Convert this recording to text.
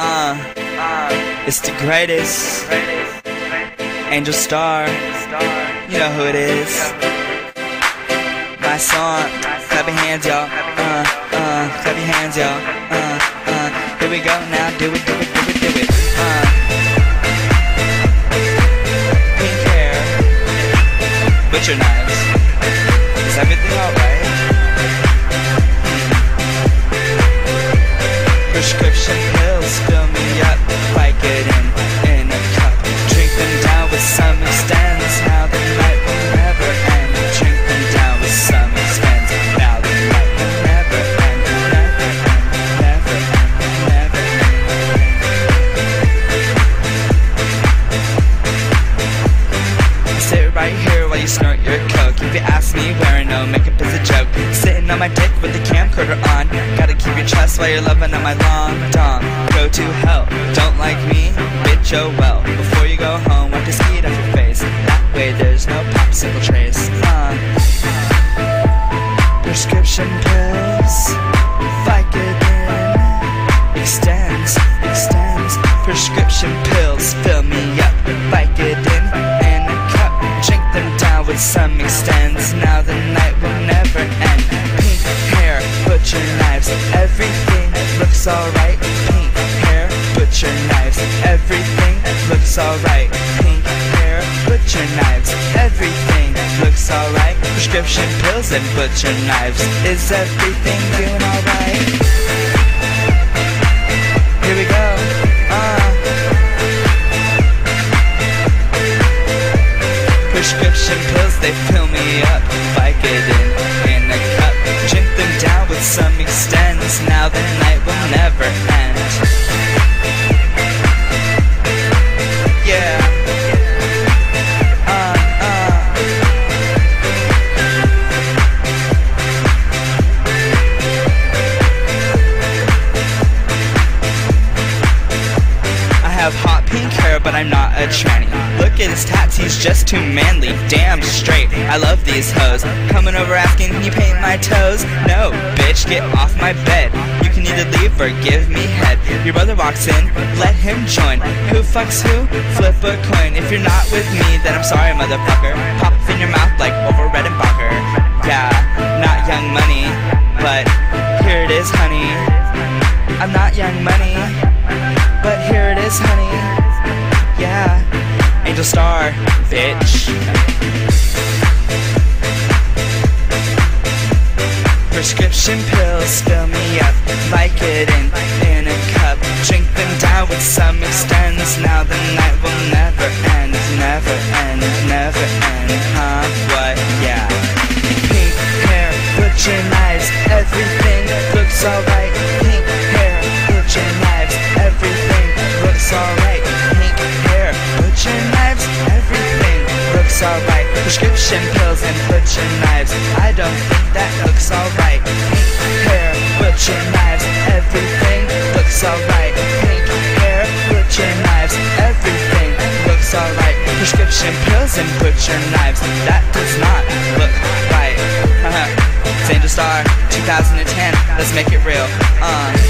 Uh, it's the greatest. Angel Starr. You know who it is. My song. Clap your hands, y'all. Uh, uh, clap your hands, y'all. Uh, uh, here we go now. Do it, do it, do it, do it. Uh, pink hair. Butcher knives. Is everything alright? Prescription pills fill me up, like it in, in a cup. Drink them down with some extents. Now the night will never end. Drink them down with some extents. Now the night will never end, never end, never end, never end. Sit right here while you snort your coke. If you ask me, wearing no makeup is a joke. Sitting on my dick with your you're loving on my long dong. Go to hell, don't like me, bitch, oh well. Before you go home, wipe the skeet off your face. That way there's no popsicle trace. Uh. Prescription pills, Vicodin extends, extends. Prescription pills fill me up, alright. Pink hair, butcher knives, everything looks alright. Prescription pills and butcher knives, is everything doing alright? Here we go. Uh. Prescription pills, they fill me up. Vicodin in a cup. Drink them down with some extends. Now the have hot pink hair, but I'm not a tranny. Look at his tats, he's just too manly. Damn straight, I love these hoes. Coming over asking, can you paint my toes? No, bitch, get off my bed. You can either leave or give me head. Your brother walks in, let him join. Who fucks who? Flip a coin. If you're not with me, then I'm sorry, motherfucker. Pop in your mouth like Orville Redenbacher. Yeah, not young money, but here it is, honey. I'm not young money. But here it is, honey. Yeah. Angel Starr, bitch. Prescription pills fill me up like it in, in a cup. Drink them down with some extends. Now the night will never end, never end, never end. Prescription pills and butcher knives, I don't think that looks alright. Pink hair, butcher knives, everything looks alright. Pink hair, butcher knives, everything looks alright. Prescription pills and butcher knives, that does not look right. It's Angel Starr 2010, let's make it real. Uh.